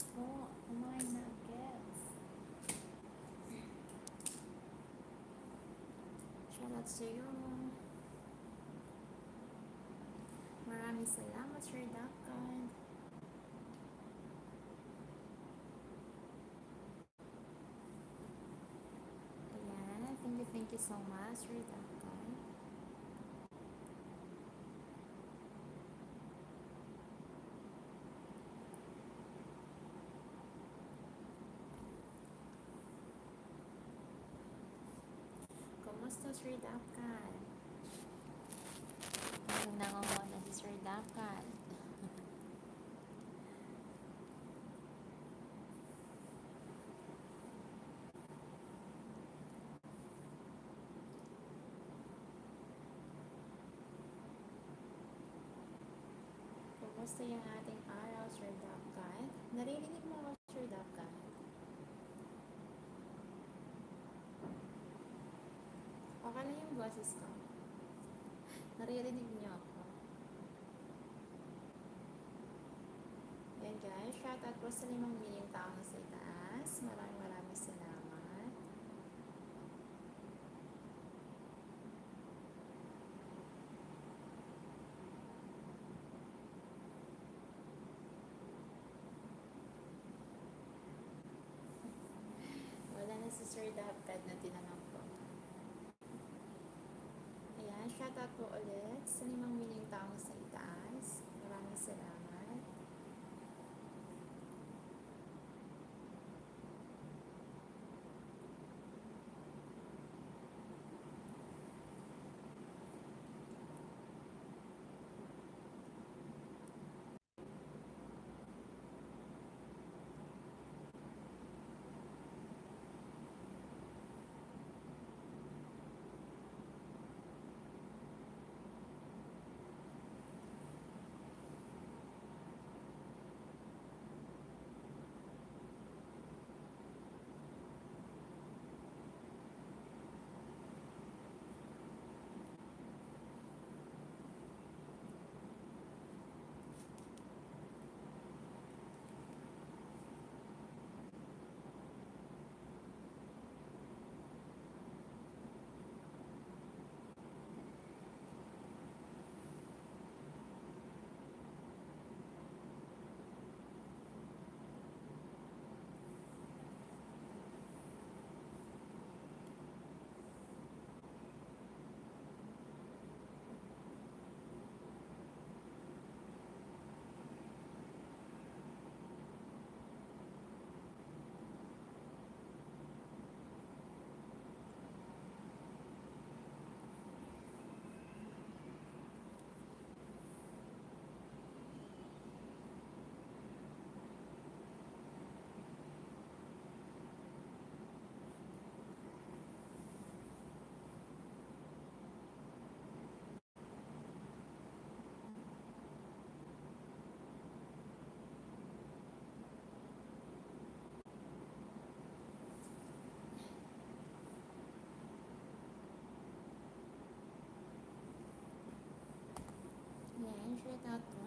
nuggets po. Kumain nuggets. Shoutout sa iyo. Maraming salamat, Sir Dakan. Ayan. Thank you, thank you so much, Sir Dakan. Kumusta, Sir Dakan? Ang nangungo na Dakan. Kumusta yung ating araw, Sir Dakan? Naririnig mo ako, Sir Dakan? Okay lang yung boses ko. Naririnig niyo guys, shoutout po sa limang milyong tao na sa itaas. Maraming maraming salamat. Wala na si Sir Dapkad na tinanong ko. Ayan, shoutout po ulit sa limang milyong taong sa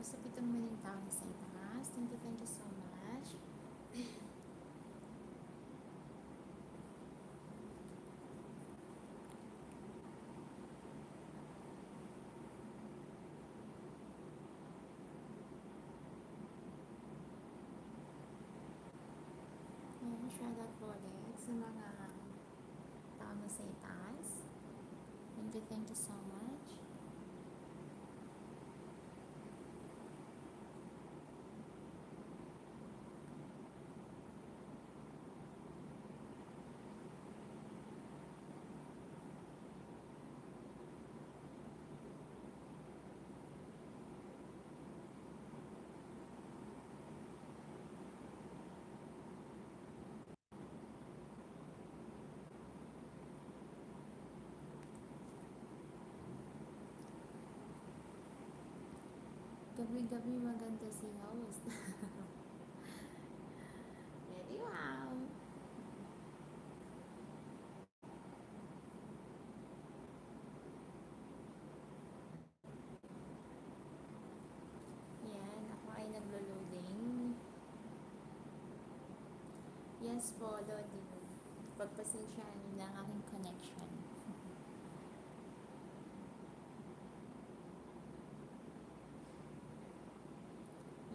Thank you, thank you so much. Ayan, shoutout po ulit sa mga tao na sa itaas. Thank you, thank you so much. Gabi-gabi maganda si host. Ready, wow! Yan, ako ay naglo-loading. Yes po, Lodi. Pagpasensyaan niyo na ang aking connection.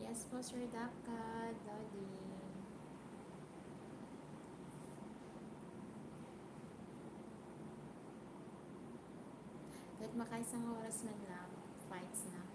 Yes po, Sir Dapkat, Lodi. Kahit makaisang oras man lang, fights na.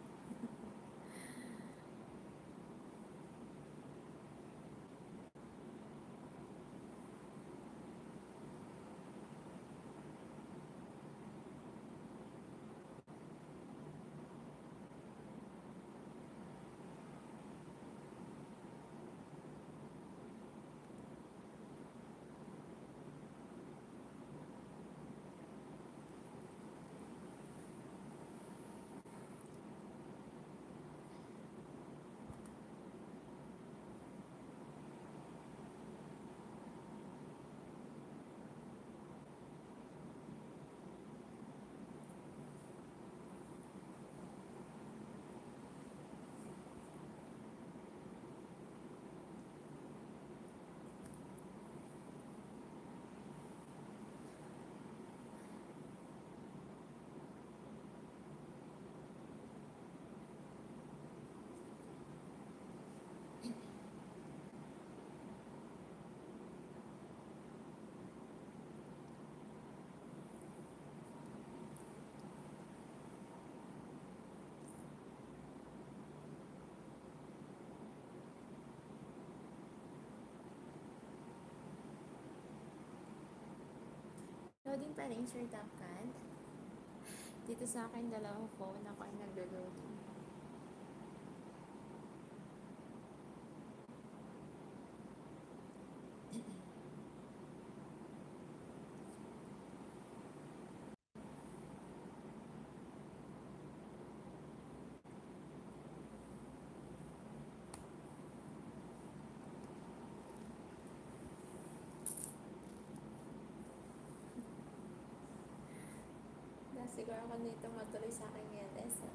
Loading pa rin, Sir Dapkat. Dito sa akin, dalawang phone ako ay naglo-loading. Siguro ako nito matuloy sa akin yan, Esa.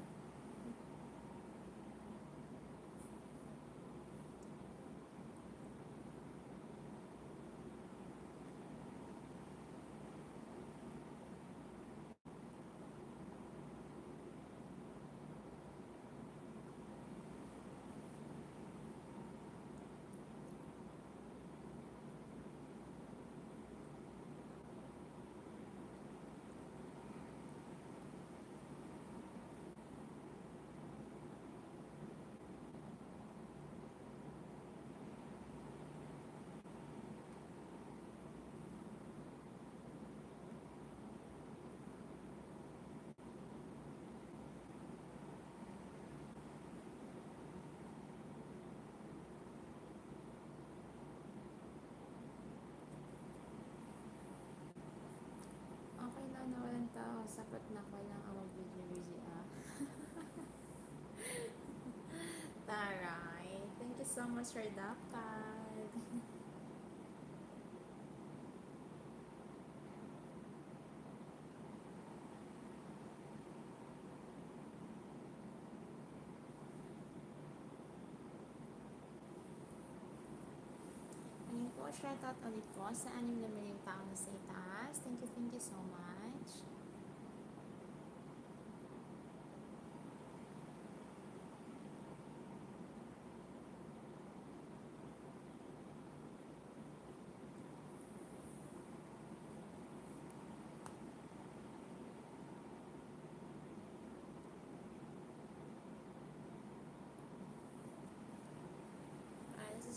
Okay na, nawalan tao. Sapat na ko lang ang mag-video ah. Taray. Thank you so much for that card. Ayun po, shoutout ulit po sa anim na milyong tao na sa itaas. Thank you, thank you so much.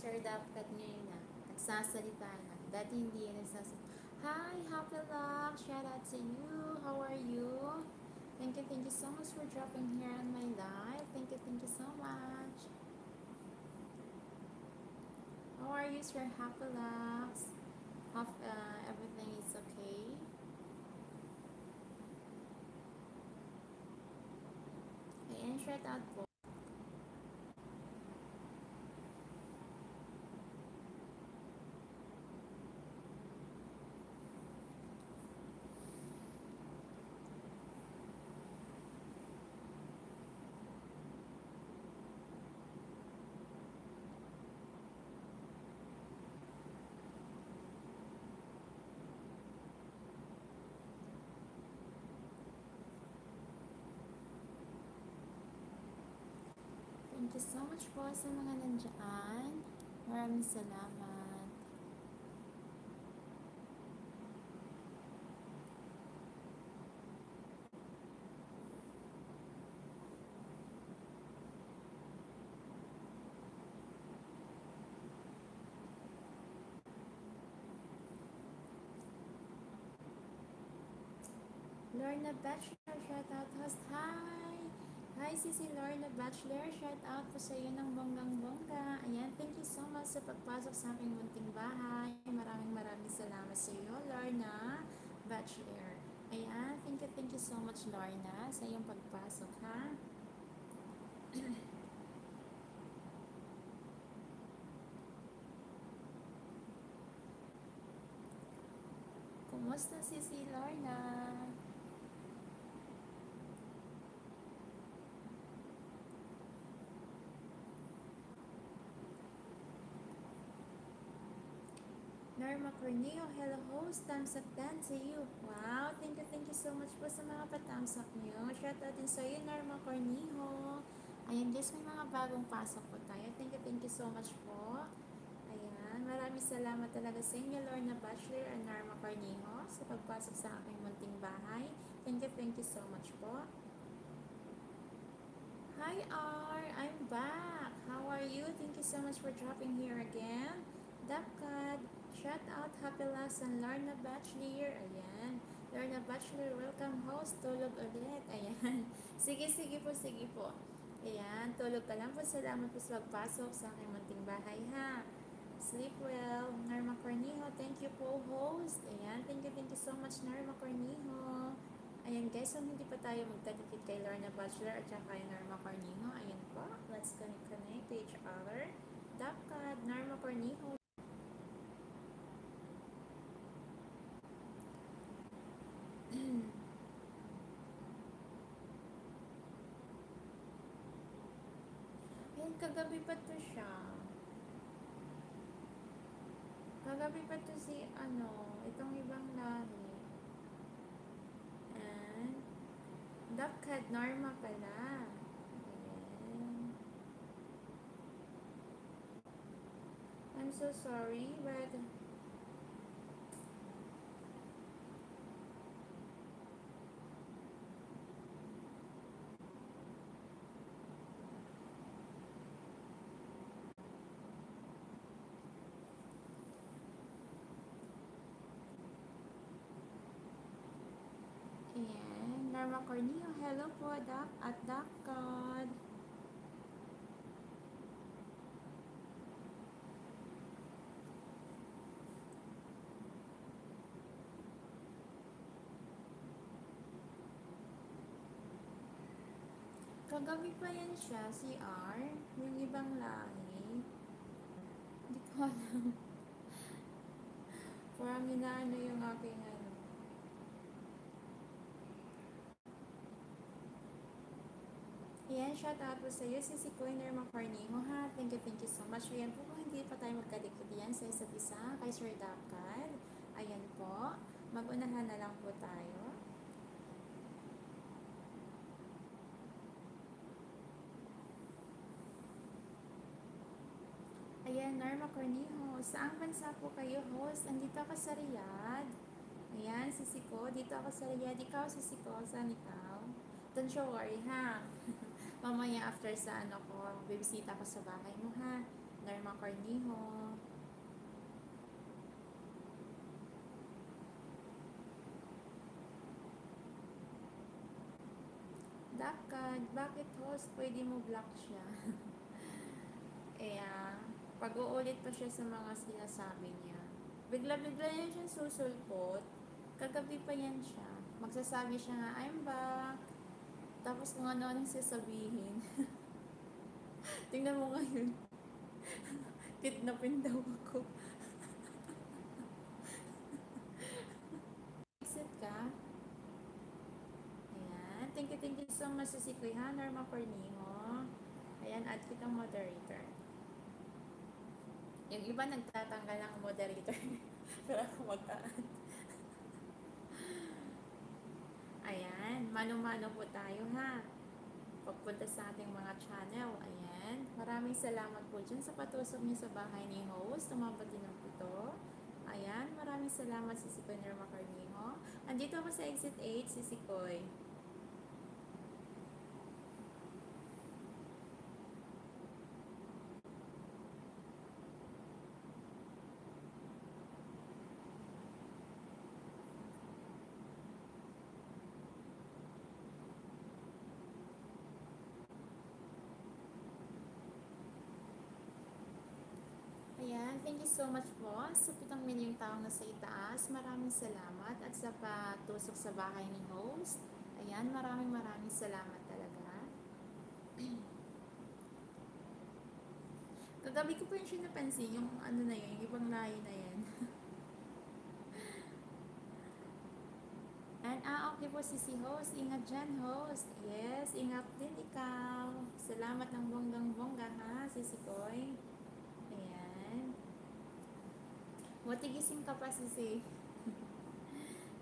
Sir Dapkat ngayon na. Nagsasalita na. Dati hindi yan nagsasalita. Hi, Happy Luck! Shout out to you. How are you? Thank you, thank you so much for dropping here on my live. Thank you, thank you so much. How are you, Sir Happy Luck? Hope uh, everything is okay. Ayan, shout out po. Thank you so much po sa mga nandyan. Maraming salamat. Lorna Bachelor, shout out host. Hi! Hi, Sisi Lorna Bachelor. Shout out po sa iyo ng bonggang bongga. Ayan, thank you so much sa pagpasok sa aking munting bahay. Maraming maraming salamat sa iyo, Lorna Bachelor. Ayan, thank you, thank you so much, Lorna, sa iyong pagpasok, ha? Kumusta si si Lorna? Norma Corneo, hello host, thumbs up dan sa iyo. Wow, thank you, thank you so much po sa mga pa-thumbs up niyo. Shout out din sa iyo, Norma Corneo. Ayan guys, may mga bagong pasok po tayo. Thank you, thank you so much po. Ayan, maraming salamat talaga sa inyo, Lorna Bachelor and Norma Corneo, sa pagpasok sa aking munting bahay. Thank you, thank you so much po. Hi R, I'm back. How are you? Thank you so much for dropping here again. Dapkad, shout out Happy and Lorna Bachelor. Ayan. Lorna Bachelor, welcome host. Tulog ulit. Ayan. Sige, sige po, sige po. Ayan, tulog ka lang po. Salamat po sa pagpasok sa aking munting bahay ha. Sleep well. Norma Cornijo, thank you po host. Ayan, thank you, thank you so much Norma Cornijo. Ayan guys, so hindi pa tayo magkadikit kay Lorna Bachelor at saka kay Norma Cornijo. Ayan po, let's connect, connect to each other. Dapkad, Norma Cornijo. Ayan, kagabi pa to siya. Kagabi pa to si, ano, itong ibang lahi. And, Dapkad Norma pala. Ayan. I'm so sorry, but Norma Corneo, hello po, Doc, at Dapkad. Kagabi pa yan siya, si R, yung ibang lahi. Hindi ko alam. Parang inaano yung aking Ayan, shout out po sa iyo, si si Coiner Macarniho ha. Thank you, thank you so much. Ayan po, kung hindi pa tayo magkadikit yan sa isa't isa, kay Sir Dapkad. Ayan po, magunahan na lang po tayo. Ayan, Norma Cornijo. Saang bansa po kayo, host? Andito ako sa Riyadh. Ayan, si Siko. Dito ako sa Riyadh. Ikaw, si Siko. Saan ikaw? Don't you worry, ha? Mamaya after sa ano ko, bibisita ko sa bahay mo, ha? Norma Cornijo. Dapkad, bakit host? Pwede mo block siya. ah, pag-uulit pa siya sa mga sinasabi niya. Bigla-bigla yan siya susulpot. Kagabi pa yan siya. Magsasabi siya nga, I'm back. Tapos kung ano anong sasabihin. Tingnan mo ngayon. Kidnapin daw ako. Exit ka. Ayan. Thank you, thank you so much sa si Kuya Norma Cornijo. Ayan, add kitang moderator. Yung iba nagtatanggal ng moderator. Pero ako Ayan, mano-mano po tayo ha. pagpunta sa ating mga channel. Ayan. Maraming salamat po dyan sa patusok niyo sa bahay ni host. Tumabot din ang ito. Ayan. Maraming salamat sa si Norma Carniho. Andito ako sa exit 8, si Sikoy. Ayan, thank you so much po sa pitong milyong taong nasa itaas. Maraming salamat at sa patusok sa bahay ni host. Ayan, maraming maraming salamat talaga. Kagabi ko po yung siya yung ano na yun, yung ibang layo na yan. And ah, okay po si si host. Ingat dyan, host. Yes, ingat din ikaw. Salamat ng bonggang-bongga ha, si Sikoy. Ayan. Matigising ka pa, sisi.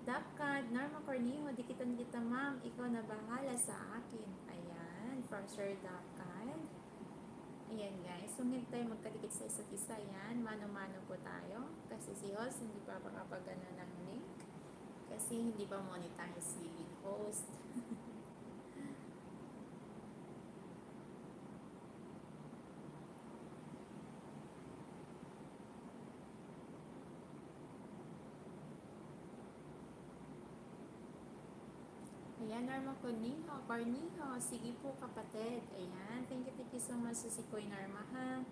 Dapkad, Norma Cornejo, dikitan kita ma'am, ikaw na bahala sa akin. Ayan, from Sir Dapkad. Ayan guys, so hindi tayo magkadikit sa isa't isa yan. Mano-mano po tayo. Kasi si host hindi pa makapagana ng link. Kasi hindi pa monetize si host. Ayan, Norma Cornijo. Cornijo, sige po kapatid. Ayan, thank you, thank you so much sa si Kuya Norma ha.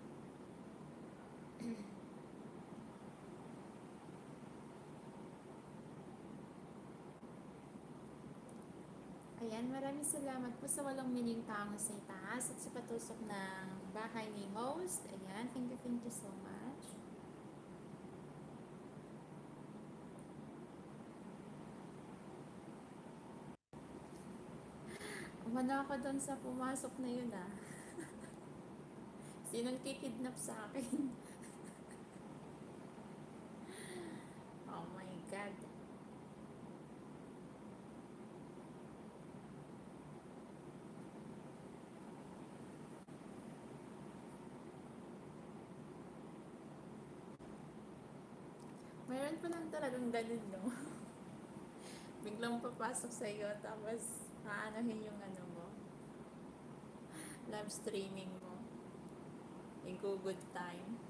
Ayan, maraming salamat po sa walong miling taong sa itaas at sa patusok ng bahay ni host. Ayan, thank you, thank you so much. Wala ka doon sa pumasok na yun ah. Sinong kikidnap sa akin? oh my God. Mayroon pa lang talagang ganun, no? Biglang papasok sa iyo, tapos haanahin yung ano. Live streaming mo. In good time.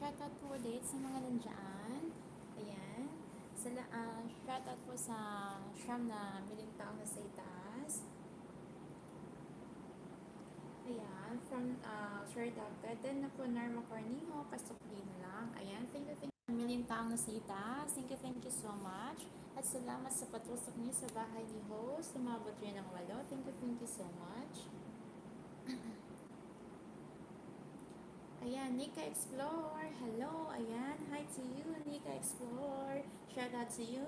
Shoutout po ulit sa mga nandyan. Ayan. Sala, uh, shoutout po sa Sham na miling tao na sa itaas. Ayan, from uh, Sir Dagda. Then na po Norma Cornijo, pasok din lang. Ayan, thank you, thank you. Miling taong nasa itaas. Thank you, thank you so much. At salamat sa patusok niyo sa bahay ni host. Umabot rin ng walo. Thank you, thank you so much. Ayan, Nika Explore. Hello, ayan. Hi to you, Nika Explore. Shout out to you.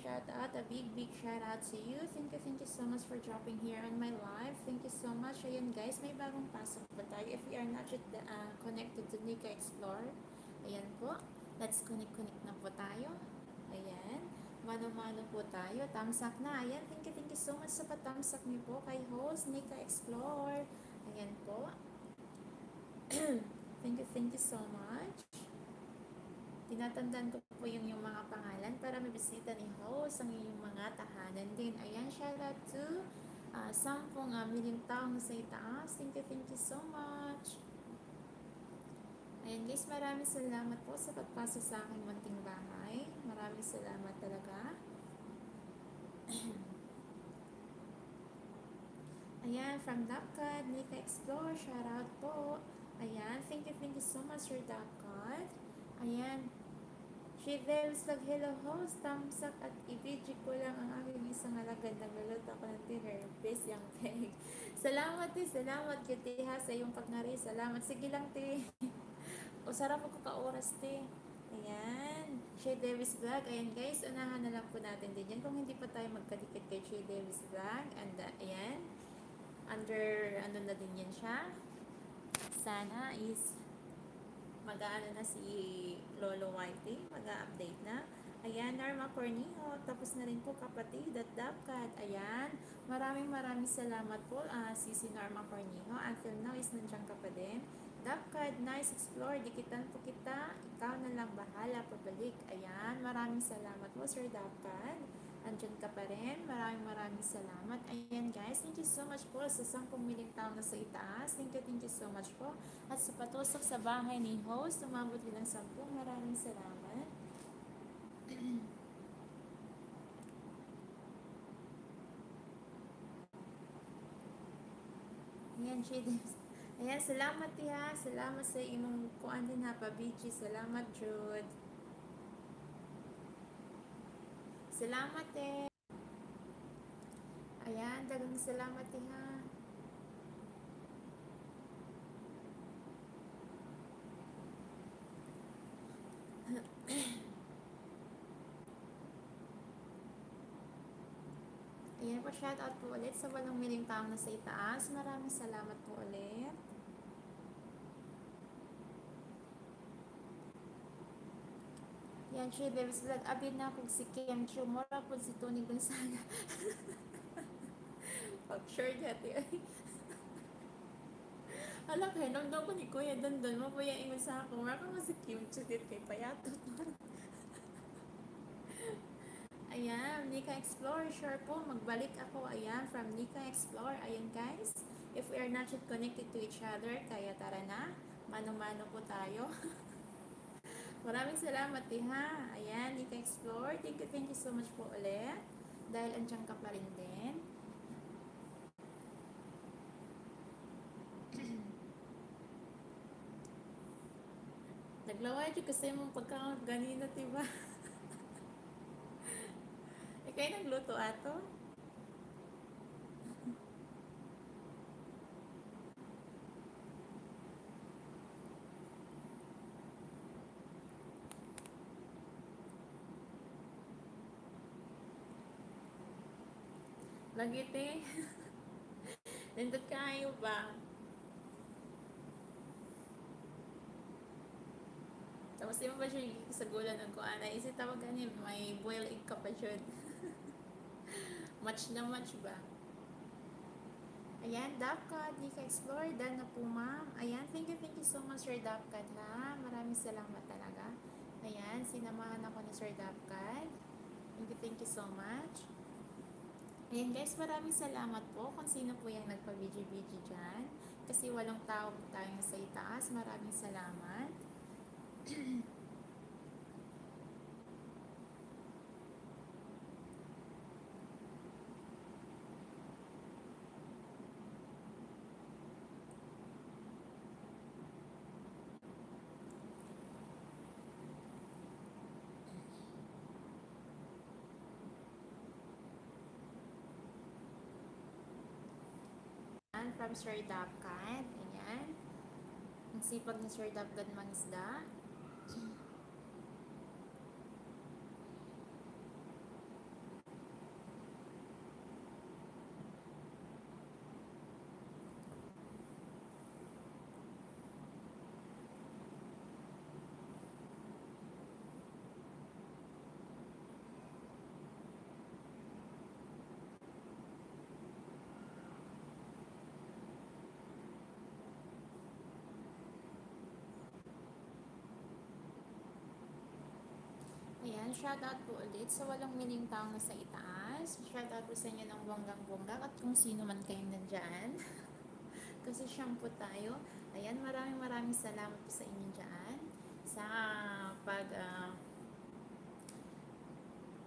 Shout out, a big, big shout out to you. Thank you, thank you so much for dropping here on my live. Thank you so much. Ayan guys, may bagong pasok pa tayo. If we are not yet uh, connected to Nika Explore, ayan po. Let's connect-connect na po tayo. Ayan. Mano-mano po tayo. Tamsak na. Ayan, thank you, thank you so much sa patamsak niyo po kay host Nika Explore. Ayan po. thank you, thank you so much. Tinatandaan ko po yung, yung mga pangalan para mabisita ni host ang yung mga tahanan din. Ayan, shout out to uh, sampung uh, milyong taong sa itaas. Thank you, thank you so much. Ayan guys, maraming salamat po sa pagpasok sa aking munting bahay. Maraming salamat talaga. Ayan, from Dapcad, Nika Explore, shout out po. Ayan, thank you, thank you so much, Sir Dapcad. Ayan, She Devs nag hello host, thumbs up at i-video ko lang ang aking isang alagad na luluto ako ng. Please, yung peg. Salamat eh, salamat kiti ha sa iyong pagngari. Salamat. Sige lang te. o sarap ako ka-oras te. Ayan. Shay Davis Vlog. Ayan guys, unahan na lang po natin din yan. Kung hindi pa tayo magkadikit kay Shay Davis Vlog. And uh, ayan. Under, ano na din yan siya. Sana is mag-aano na si Lolo Whitey, mag-update na. Ayan, Norma Cornijo, tapos na rin po kapatid at Dapkat. Ayan, maraming maraming salamat po uh, si si Norma Cornijo. Until now is nandiyan ka pa din. Dapkat, nice explore, dikitan po kita. Ikaw na lang bahala, pabalik. Ayan, maraming salamat po Sir Dapkat andyan ka pa rin. Maraming maraming salamat. Ayan guys, thank you so much po sa 10 miling tao na sa itaas. Thank you, thank you so much po. At sa patusok sa bahay ni host, umabot din ng 10. Maraming salamat. Ayan, Shades. Ayan, salamat tiha. Salamat sa imong kuan din ha, Pabichi. Salamat, Jude. Salamat eh. Ayan, dagang salamat eh ha. Ayan po, shout out po ulit sa walong miling taong nasa itaas. Maraming salamat po ulit. Yan, siya, Bebes Vlog. Abid na kung si Kim Chu. Mura po si Tony Gonzaga. Pag sure dati. Alam kayo, namdam ko ni Kuya Dondon. Mapuya ingon sa ako. Mura ka mo si Kim Chu dit kay payatot. Ayan, Nika Explore. Sure po, magbalik ako. Ayan, from Nika Explore. Ayan guys, if we are not yet connected to each other, kaya tara na. Mano-mano po tayo. Maraming salamat eh ha. Ayan, Nika Explore. Thank you, thank you so much po ulit. Dahil andyan ka pa rin din. Naglaway dyan kasi mong pagkakamot ganina, diba? Ikay nagluto ato? Lagi te. Nindot kayo ba? Tapos di mo ba siya sa gulan ng kuana? Isi tawag gani, may boil egg ka pa siya. match na match ba? Ayan, Dapkat, Nika Explore, dahil na po ma'am. Ayan, thank you, thank you so much Sir Dapkat ha. Maraming salamat talaga. Ayan, sinamahan ako ni Sir Dapkat. Thank you, thank you so much. Ayan guys, maraming salamat po kung sino po yung nagpa-video-video dyan. Kasi walang tao po tayong sa itaas. Maraming salamat. from Sir Dapkat. Ayan. Ang sipag ni Sir Dapkat mangisda. Ayan, shout out po ulit sa walang miling taong nasa itaas. Shout out po sa inyo ng bonggang-bongga at kung sino man kayo nandyan. Kasi shampoo tayo. Ayan, maraming maraming salamat po sa inyo dyan. Sa pag ah,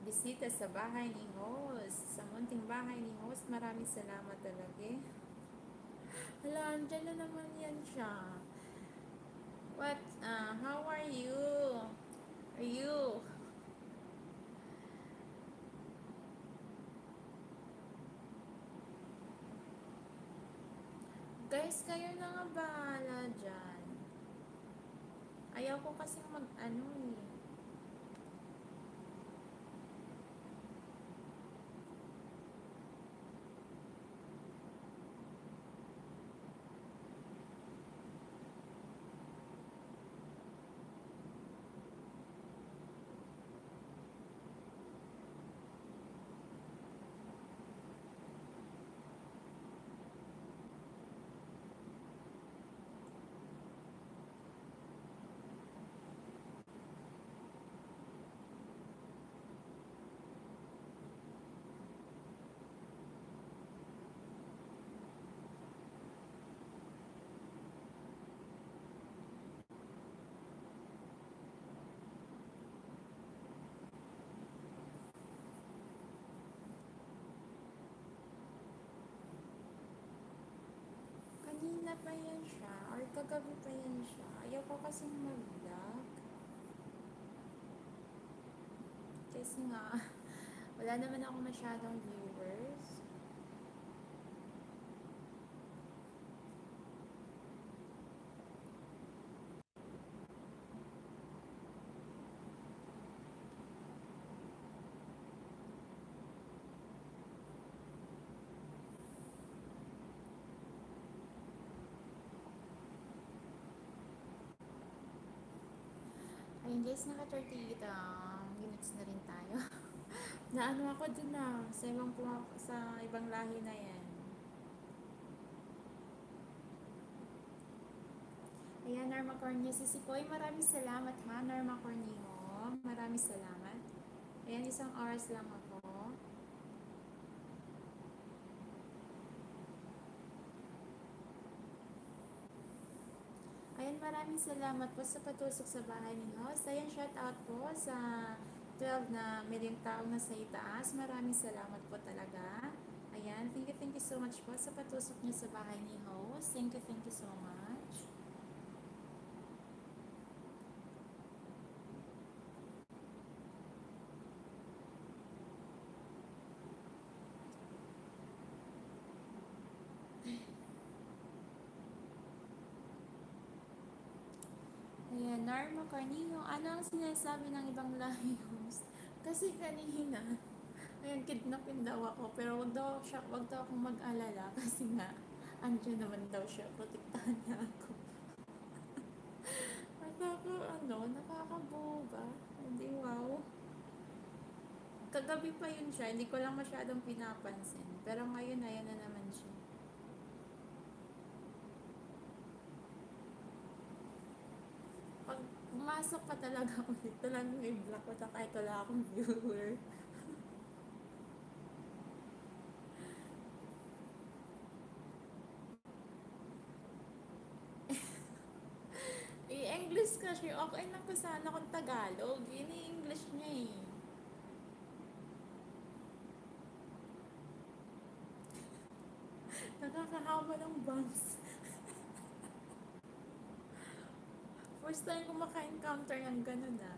bisita sa bahay ni host. Sa munting bahay ni host, maraming salamat talaga eh. Hala, andyan na naman yan siya. What, ah, how are you? Are you? Guys, kayo na nga bahala dyan. Ayaw ko kasi mag, ano eh. Kanina pa yan siya, or kagabi pa yan siya. Ayaw ko kasing mag-vlog. Kasi nga, wala naman ako masyadong viewers. Ayun guys, naka 38 um, minutes na rin tayo. Naano ako dun na, sa ibang, sa ibang lahi na yan. Ayan, Norma Corneo. Si Sikoy, maraming salamat ha, Norma Corneo. Maraming salamat. Ayan, isang oras lang ako. Ayan, maraming salamat po sa patusok sa bahay ni host. Ayan, shout out po sa 12 na milyong taong nasa itaas. Maraming salamat po talaga. Ayan, thank you, thank you so much po sa patusok niyo sa bahay ni host. Thank you, thank you so much. Ayan, Norma Carnino, ano ang sinasabi ng ibang lahi host? Kasi kanina, ayan, kidnapin daw ako, pero wag daw, siya, wag daw akong mag-alala kasi nga, andyan naman daw siya, protektahan niya ako. Nakaka, ano, nakakaboba. Hindi, wow. Kagabi pa yun siya, hindi ko lang masyadong pinapansin. Pero ngayon, ayan na naman siya. pag pumasok pa talaga ako dito lang may block ko kahit wala akong viewer. I-English ka share, okay lang ko sana kung Tagalog. Ini-English niya eh. Nakakahaba ng bangs. First time ko maka-encounter ng ganun ah.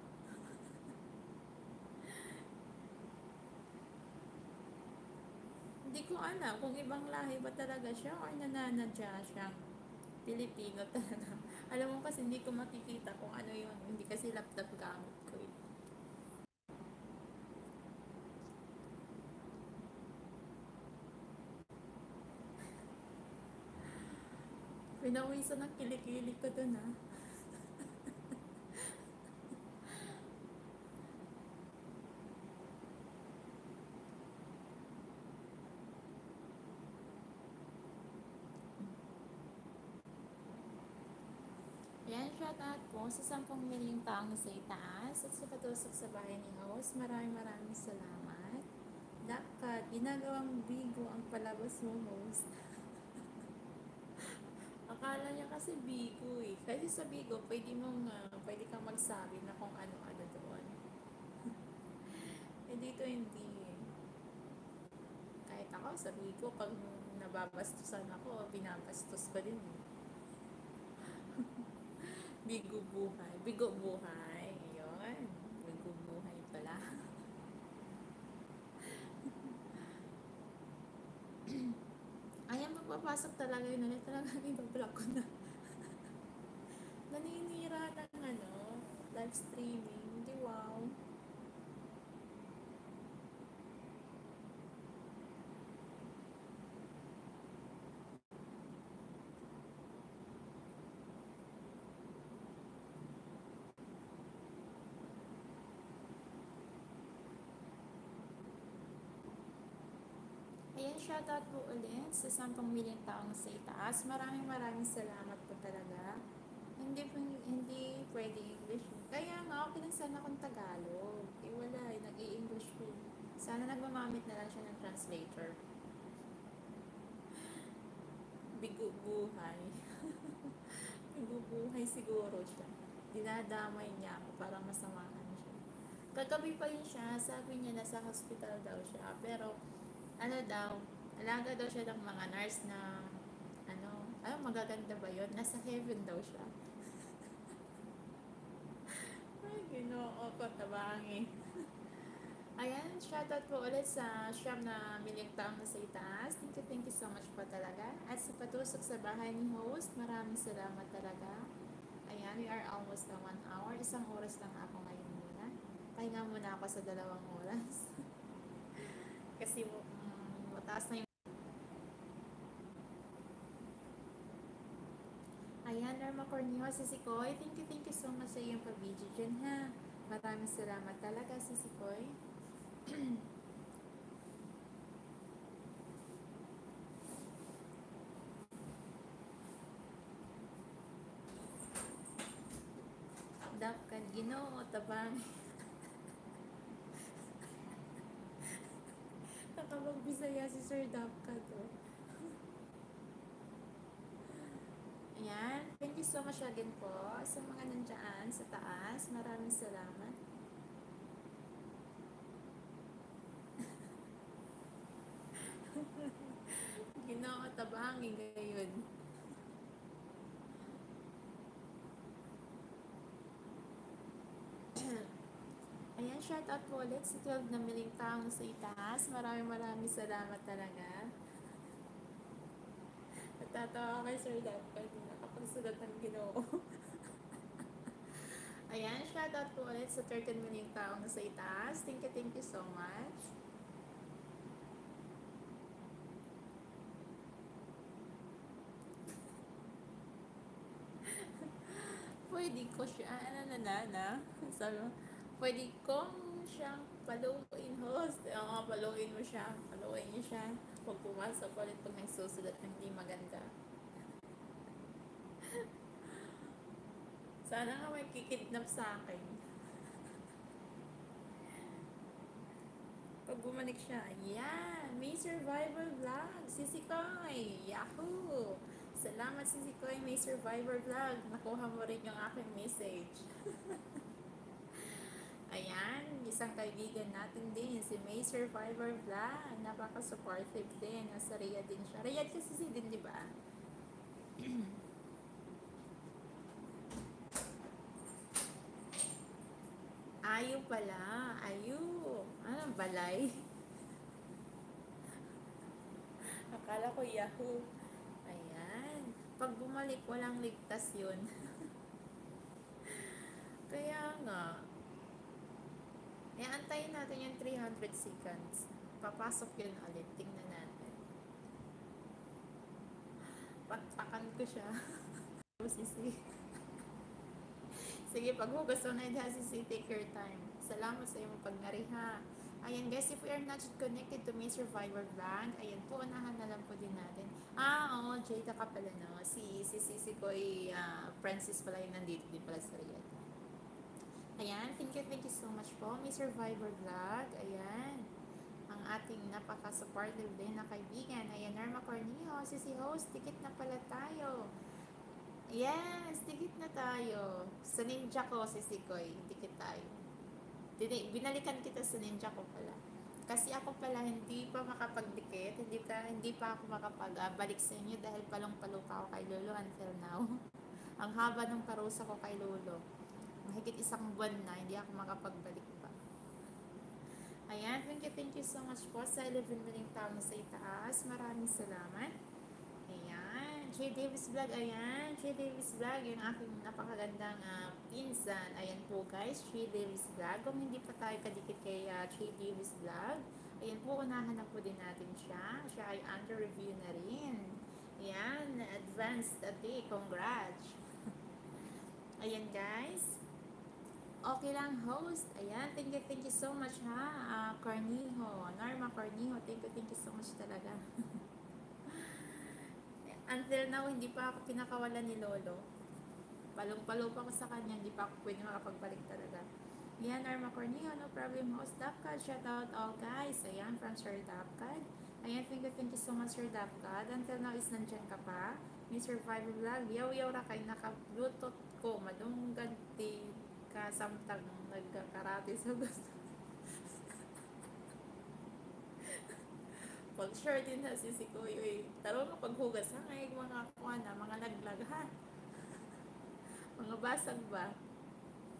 Hindi ko alam kung ibang lahi ba talaga siya or nananadya siyang Pilipino talaga. Alam mo kasi hindi ko makikita kung ano yun. Hindi kasi laptop gamit ko eh. Pinawisan ng kilikili ko dun ah. Yan, shout out po sa 10 milyong taong sa itaas at sa patusok sa bahay ni host. Maraming maraming salamat. Dapat, ginagawang bigo ang palabas mo, host. Akala niya kasi bigo eh. Kasi sa bigo, pwede mong, ah, pwede kang magsabi na kung ano-ano doon. eh dito hindi eh. Kahit ako sa bigo, pag nababastusan ako, binabastos ko din eh. Bigo buhay. Bigo buhay. Yun. Bigo buhay pala. Ayan, magpapasok talaga yun. Ano talaga ibablock ko na. Naninira ng ano, live streaming. Hindi wow. Ayan, shoutout po ulit sa 10 milyong taong sa itaas. Maraming maraming salamat po talaga. Hindi po, hindi pwede English. Kaya nga, okay lang sana kung Tagalog. Eh wala, eh, nag-i-English po. Sana nagmamamit na lang siya ng translator. Bigo buhay. Bigo buhay siguro siya. Dinadamay niya ako para masamahan siya. Kagabi pa yun siya, sabi niya nasa hospital daw siya. Pero ano daw, alaga daw siya ng mga nurse na, ano, ay, magaganda ba yun? Nasa heaven daw siya. ay, ginoo ko, tabangi. Ayan, shoutout po ulit sa siyam na milyong taong nasa itaas. Thank you, thank you so much po talaga. At sa patusok sa bahay ni host, maraming salamat talaga. Ayan, we are almost na one hour. Isang oras lang ako ngayon muna. Pahinga muna ako sa dalawang oras. Kasi mataas na yung Ayan, Norma Corneo, si Sikoy. Thank you, thank you so much sa iyong pag-video dyan, ha. Maraming salamat talaga, si Sikoy. Dapat ginoo, tabang. Nakapag-bisaya si Sir Dapkat, oh. Ayan. Thank you so much again po sa mga nandyan sa taas. Maraming salamat. Ginoo tabangi gayon. Ayan, shout out po ulit sa 12 na miling taong sa itaas. Maraming maraming salamat talaga. Natatawa kay Sir Dapat nakapagsulat ng ginoo. Ayan, shout out po ulit sa 13 milyong taong nasa itaas. Thank you, thank you so much. pwede ko siya, ano na na, na, sabi mo, pwede kong siyang paluin host. Oo, paluin mo siya, paluin niyo siya. Huwag pumasok ulit pag nagsusulat ng hindi maganda. Sana nga may kikidnap sa akin. Pag bumalik siya, yan, may survival vlog, sisikoy, yahoo! Salamat si Sikoy, may survivor vlog. Nakuha mo rin yung aking message. Ayan, isang kaibigan natin din, si May Survivor Vlog. Napaka-supportive din. Nasa Riyadh din siya. Riyadh kasi si din, di ba? Ayo pala. Ayo. Ano, balay? Akala ko Yahoo. Ayan. Pag bumalik, walang ligtas yun. Kaya nga. Eh, antayin natin yung 300 seconds. Papasok yun ulit. Tingnan natin. Pakpakan ko siya. Sisi. Sige, paghugas mo na yun ha, Sisi. Take your time. Salamat sa iyong pagnariha. Ayan guys, if we are not connected to May Survivor Band, ayan po, unahan na lang po din natin. Ah, oo, Jada ka pala no. Si, si Sisi ko ay ah, Francis pala yung nandito din pala sa Riyadh. Ayan, thank you, thank you so much po. May Survivor Vlog, ayan. Ang ating napaka-supportive din na kaibigan. Ayan, Norma Cornejo, Sisi Host, tikit na pala tayo. Yes, tikit na tayo. Sa ninja ko, Sisi Koy, tikit tayo. Dini, binalikan kita sa ninja ko pala. Kasi ako pala hindi pa makapagdikit, hindi pa, hindi pa ako makapag-balik sa inyo dahil palong-palo pa ako kay Lolo until now. Ang haba ng parusa ko kay Lolo. Mahigit isang buwan na, hindi ako makapagbalik pa. Ayan, thank you, thank you so much po sa 11 million tao na sa itaas. Maraming salamat. Ayan, J. Davis Vlog, ayan. J. Davis Vlog, yung aking napakagandang ah, pinsan. Ayan po guys, J. Davis Vlog. Kung hindi pa tayo kadikit kay ah, J. Davis Vlog, ayan po, unahan na po din natin siya. Siya ay under review na rin. Ayan, advanced a day. Congrats. ayan guys. Okay lang, host. Ayan, thank you, thank you so much ha. Uh, Cornijo, Norma Cornijo, thank you, thank you so much talaga. Until now, hindi pa ako kinakawalan ni Lolo. Palong-palo pa ako sa kanya, hindi pa ako pwede makapagbalik talaga. Yan, Norma Cornijo, no problem, host. Dapcad, shout out all guys. Ayan, from Sir Dapcad. Ayan, thank you, thank you so much, Sir Dapcad. Until now, is nandyan ka pa. May survival vlog. Yaw-yaw ra kay naka-bluetooth ko. Madungganti ka samtang nagkakarate sa gusto. Pag sure din na si si Kuya, eh. Taro mo paghugas ha, ngay mga kuha na, mga laglag mga basag ba?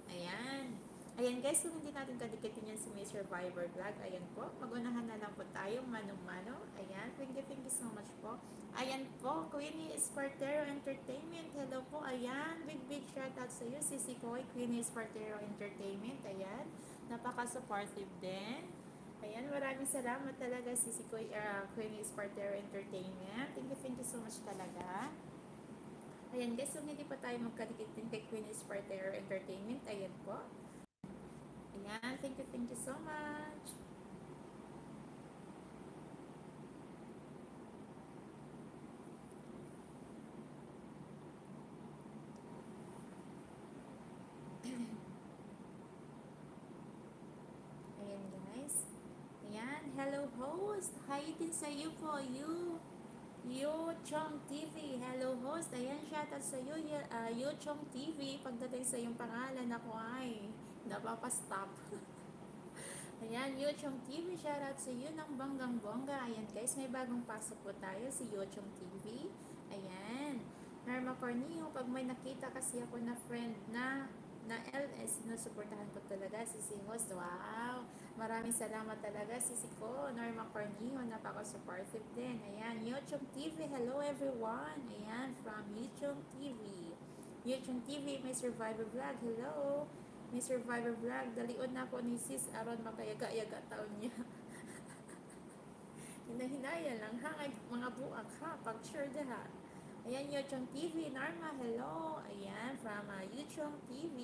Ayan. Ayan guys, kung hindi natin kadikitin yan si May Survivor Vlog, ayan po, magunahan na lang po tayong manong-mano. Ayan, thank you, thank you so much po. Ayan po, Queenie Espartero Entertainment. Hello po, ayan. Big, big shout out sa iyo, Sisi Koy, Queenie Espartero Entertainment. Ayan, napaka-supportive din. Ayan, maraming salamat talaga, Sisi Koy, uh, Queenie Espartero Entertainment. Thank you, thank you so much talaga. Ayan guys, kung hindi pa tayo magkadikit din kay Queenie Espartero Entertainment, ayan po. Ayan, thank you, thank you so much. Ayan guys. Ayan, hello host. Hi din sa iyo po, you. Yo Chong TV. Hello host. Ayan, shoutout sa iyo, uh, Yo Chong TV. Pagdating sa iyong pangalan, ako ay napapastop. Ayan, Yo Chong TV. Shoutout sa iyo ng banggang bongga. Ayan guys, may bagong pasok po tayo si Yo Chong TV. Ayan. Norma Corneo, pag may nakita kasi ako na friend na na LS, sinusuportahan ko talaga si si host. Wow! Maraming salamat talaga si si ko, Norma Corneo, napaka-supportive din. Ayan, YouTube TV, hello everyone! Ayan, from YouTube TV. YouTube TV, may survivor vlog, hello! May survivor vlog, dalion na po ni sis aron makayaga-yaga taon niya. Hinahinaya lang ha, ay mga buak ha, pag-sure ha. Ayan, YouTube TV. Norma, hello. Ayan, from uh, YouTube TV.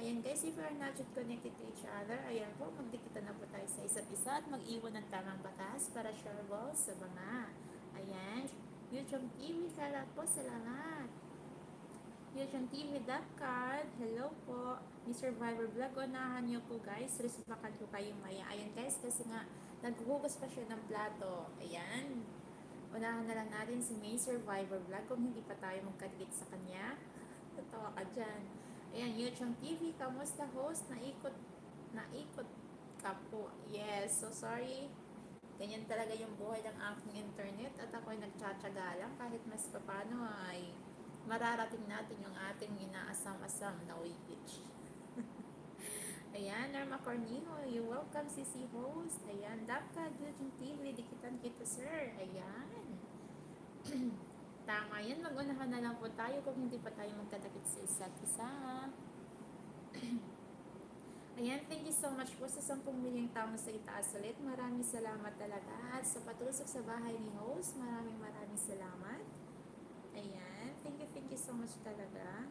Ayan guys, if you are not yet connected to each other, ayan po, magdikita na po tayo sa isa't isa at mag-iwan ng tamang batas para shareable sa mga. Ayan, YouTube TV, salamat po, salamat. YouTube TV, Dapcard, hello po. May Survivor Vlog, unahan niyo po guys, respakan ko kayong maya. Ayan guys, kasi nga, naghuhugas pa siya ng plato. Ayan, Unahan na lang natin si May Survivor Vlog kung hindi pa tayo magkadikit sa kanya. Tatawa ka dyan. Ayan, YouTube TV, kamusta host? Naikot, naikot ka po. Yes, so sorry. Ganyan talaga yung buhay ng aking internet at ako'y nagtsatsaga lang kahit mas papano ay mararating natin yung ating inaasam-asam na wikich. Ayan, Norma Cornijo, you welcome CC host. Ayan, Dapka, YouTube TV, dikitan kita sir. Ayan. Tama yan, mag-unahan na lang po tayo kung hindi pa tayo magkadakit sa isa't isa. Ayan, thank you so much po sa 10 milyong tao sa itaas ulit. Maraming salamat talaga. At sa patusok sa bahay ni host, maraming maraming salamat. Ayan, thank you, thank you so much talaga.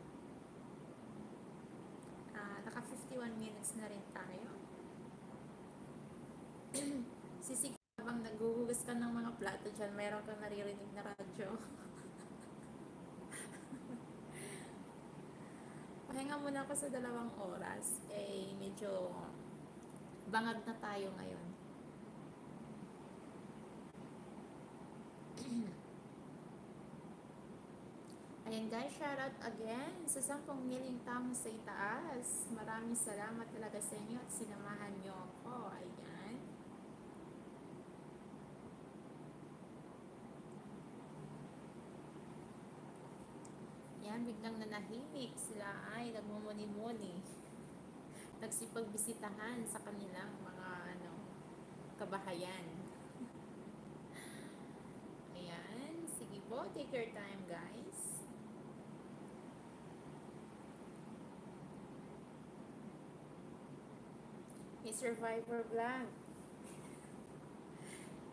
Ah, naka 51 minutes na rin tayo. Sisig habang naghuhugas ka ng mga plato dyan, mayroon kang naririnig na radyo. Pahinga muna ako sa dalawang oras. Eh, medyo bangag na tayo ngayon. Ayan guys, shout out again sa 10 milyong tamo sa itaas. Maraming salamat talaga sa inyo at sinamahan nyo ako. Ayan. Yan, biglang nanahimik. Sila ay nagmumuni-muni. Nagsipagbisitahan sa kanilang mga ano, kabahayan. Ayan. Sige po, take your time guys. May survivor vlog.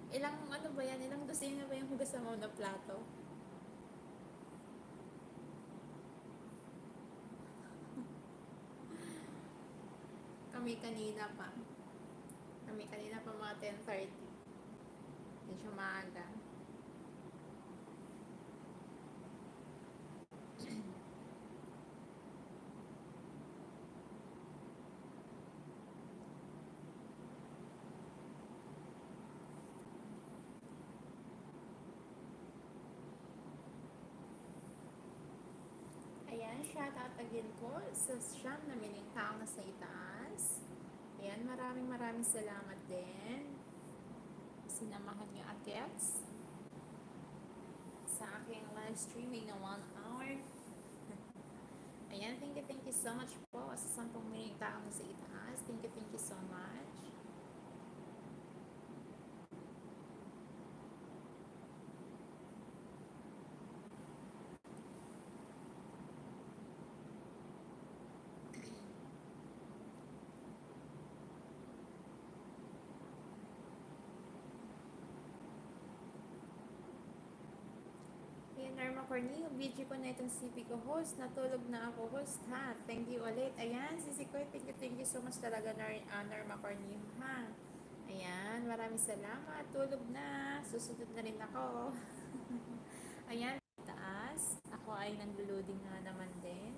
Ilang ano ba yan? Ilang dosina ba yung hugasan mo na plato? Kami kanina pa. Kami kanina pa mga 10.30. Medyo maaga. Ayan, shout out again po sa siyam na miling tao na sa itaas. Ayan, maraming maraming salamat din. Sinamahan niyo agets sa aking live streaming na one hour. Ayan, thank you, thank you so much po sa 10 miling tao na sa itaas. Thank you, thank you so much. Norma Corneo, video ko na itong CP ko host. Natulog na ako host ha. Thank you ulit. Ayan, Sisi ko, thank you, thank you so much talaga Nor uh, Norma Corneo ha. Ayan, maraming salamat. Tulog na. Susunod na rin ako. Ayan, taas. Ako ay naglo-loading nga naman din.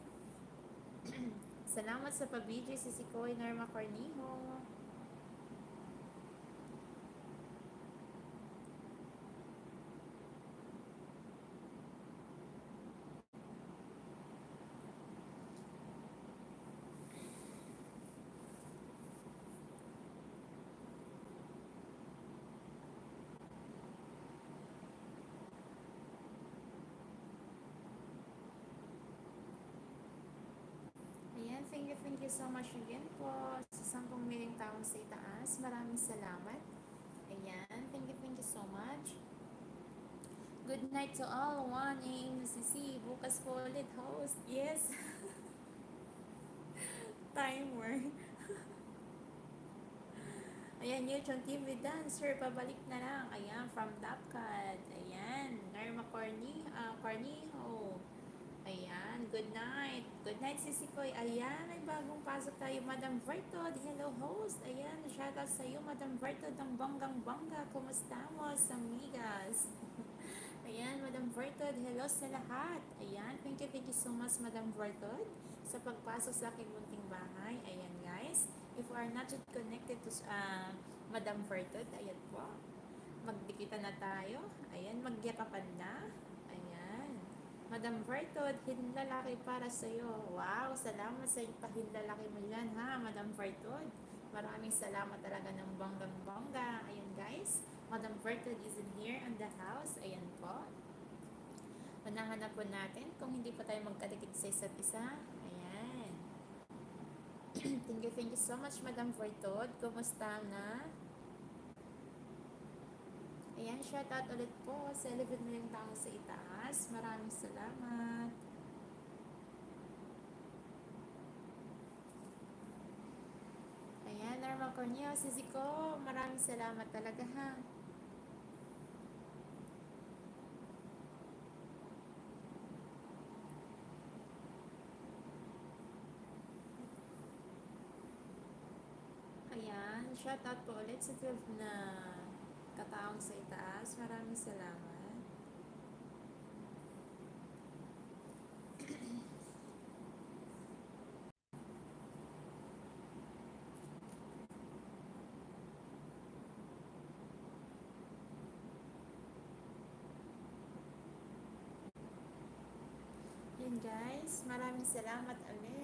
salamat sa pabidyo, Sisi ko, Norma Cornejo. Ayan, thank you, so much again po sa 10 miling taong sa itaas. Maraming salamat. Ayan, thank you, thank you so much. Good night to all. 1 a.m. CC. Bukas po ulit host. Yes. Timer. Ayan, YouTube TV Dancer. Pabalik na lang. Ayan, from Dapcat. Ayan, Norma Corny, uh, Cornijo. Ayan, good night. Good night, Sisi Koy. Ayan, ay bagong pasok tayo, Madam Vertod. Hello, host. Ayan, shoutout sa iyo, Madam Vertod ng Banggang Bangga. Kumusta mo, amigas? Ayan, Madam Vertod. Hello sa lahat. Ayan, thank you, thank you so much, Madam Vertod, sa pagpasok sa aking munting bahay. Ayan, guys. If you are not yet connected to uh, Madam Vertod, ayan po. magdikitan na tayo. Ayan, magyakapan na. Madam Vertod, hinlalaki para sa'yo. Wow, salamat sa pahinlalaki mo yan ha, Madam Vertod. Maraming salamat talaga ng bonggang-bongga. Ayan guys, Madam Vertod is in here in the house. Ayan po. Unahan na po natin kung hindi pa tayo magkadikit sa isa't isa. Ayan. thank you, thank you so much, Madam Vertod. Kumusta na? Ayan, shout out ulit po sa 11 million tao sa itaas. Maraming salamat. Ayan, Norma Corneo, sisi ko, maraming salamat talaga ha. Ayan, shout out po ulit sa 12 na kataong sa itaas. Maraming salamat. Yun guys, maraming salamat ulit.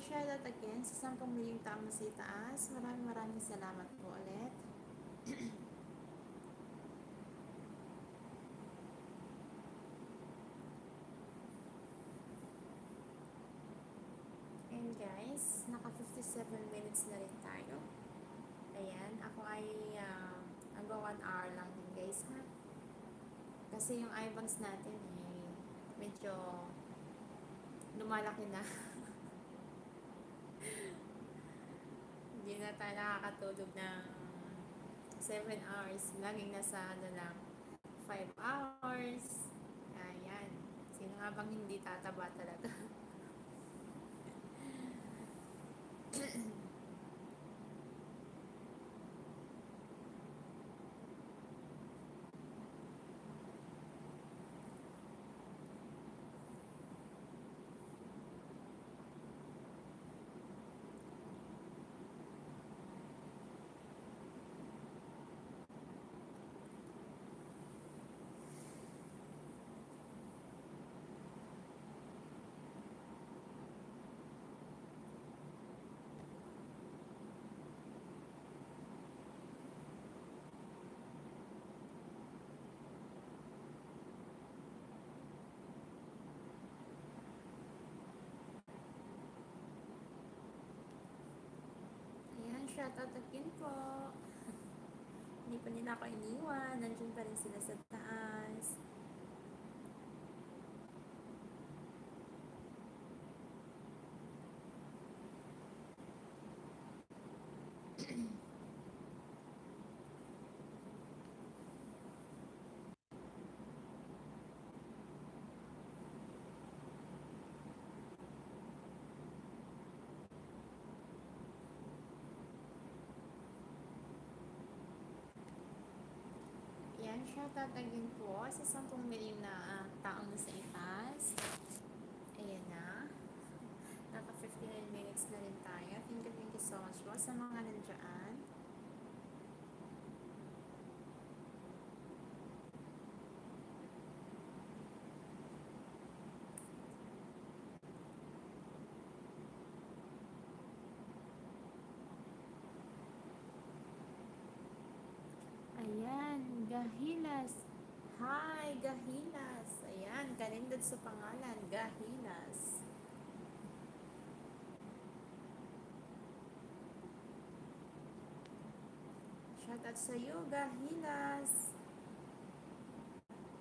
Shout out again sa 10 milyong tao na sa itaas. Maraming maraming salamat po ulit. And guys, naka 57 minutes na rin tayo. Ayan, ako ay uh, hanggang 1 hour lang din guys ha. Kasi yung iPhones natin eh, medyo lumalaki na. Hindi na tayo nakakatulog ng 7 hours. Laging nasa ano lang, 5 hours. Ayan. Sino nga bang hindi tataba talaga? Ayan, shout out again po. Hindi pa nila ako iniwan. Nandiyan pa rin sila sa taas. Ayan, shout out again po sa 10 milyong na uh, taong nasa itaas. Ayan na. Naka 59 minutes na rin tayo. Thank you, thank you so much po sa mga nandiyan. Ayan, Gahilas. Hi, Gahilas. Ayan, kalindad sa pangalan, Gahilas. Shout out sa iyo, Gahilas.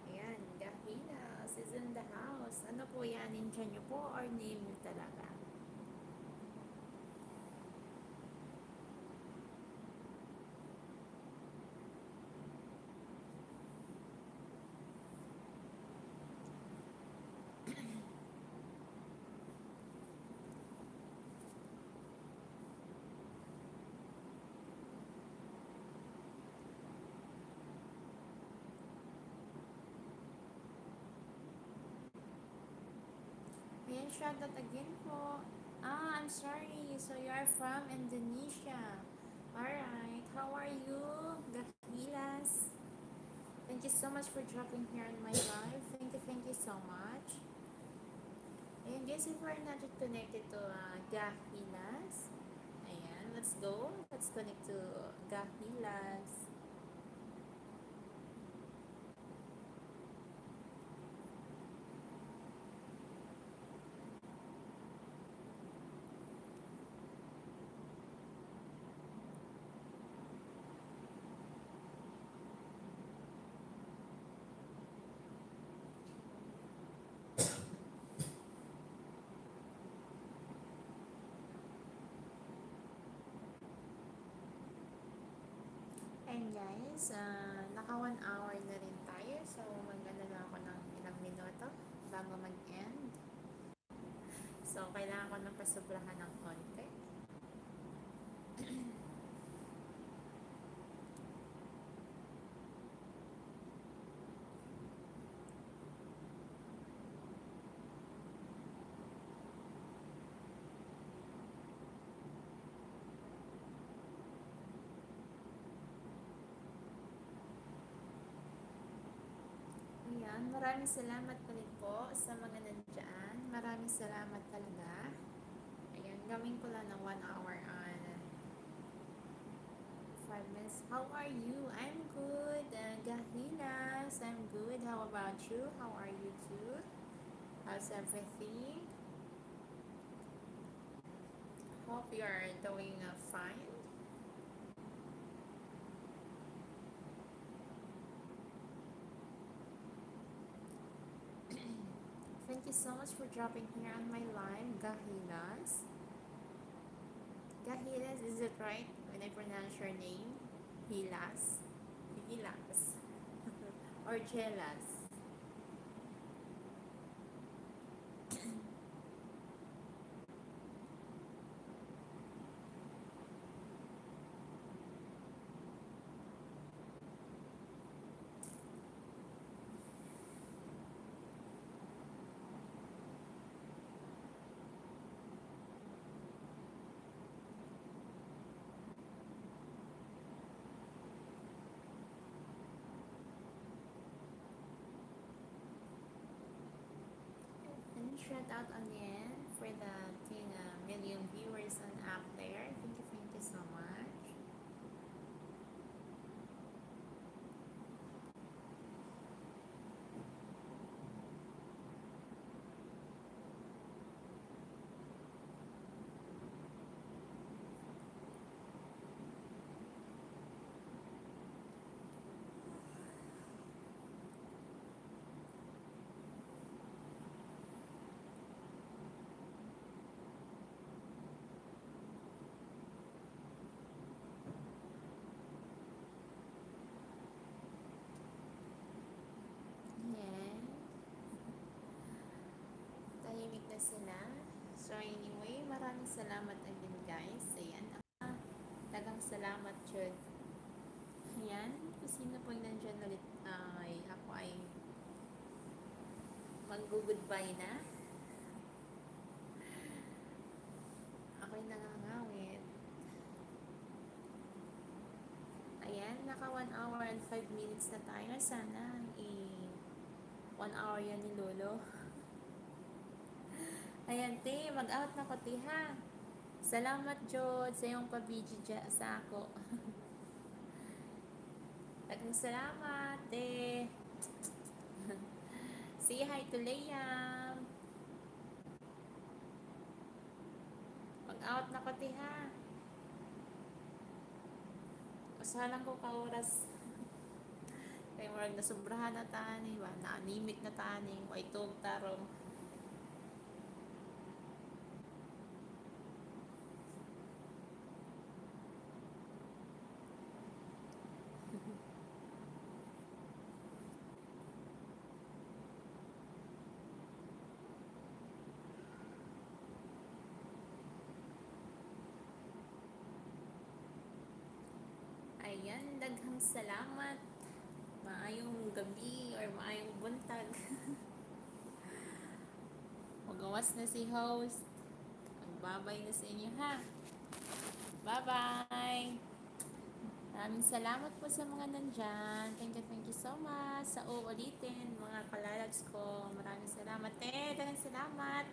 Ayan, Gahilas is in the house. Ano po yan? Ninja nyo po or name nyo talaga? Shout out again po. Ah, I'm sorry. So you are from Indonesia. Alright. How are you? Gahilas. Thank you so much for dropping here in my live. Thank you, thank you so much. And guys, if we're not connected to uh, Gahilas, ayan, let's go. Let's connect to Gahilas. And guys, uh, naka one hour na rin tayo. So, mag-ano na ako ng ilang minuto bago mag-end. So, kailangan ko na pasobrahan ng konti. Ayan, maraming salamat ulit po sa mga nandyan. Maraming salamat talaga. Ayan, gawin ko lang ng 1 hour on 5 minutes. How are you? I'm good. Uh, Gahilas, I'm good. How about you? How are you too? How's everything? Hope you are doing uh, fine. You so much for dropping here on my line, Gahilas. Gahilas, is it right when I pronounce your name? Hilas? Hilas. or Jelas? And shout out again for the 10 uh, million viewers on app there. Sila. So anyway, maraming salamat again guys. Ayan. Ah, tagang salamat Chud. Ayan. Kung sino po nandyan ulit ay ako ay mag-goodbye na. Ako'y nangangawit. Ayan, naka 1 hour and 5 minutes na tayo. Sana i 1 hour yan ni Lolo. Ayan, te, mag-out na ko, te, ha? Salamat, Jod, sa iyong pabidyo dya sa ako. Tagang salamat, te. Say hi to Liam. Mag-out na ko, te, ha? Usahalan ko ka oras. Kaya marag nasubrahan na tani, ba? Na-anemic na tani, may tog tarong. Ayan, daghang salamat. Maayong gabi or maayong buntag. Magawas na si host. Magbabay na sa inyo ha. Bye-bye! Maraming salamat po sa mga nandyan. Thank you, thank you so much. Sa uulitin, mga kalalags ko. Maraming salamat. Eh, maraming salamat.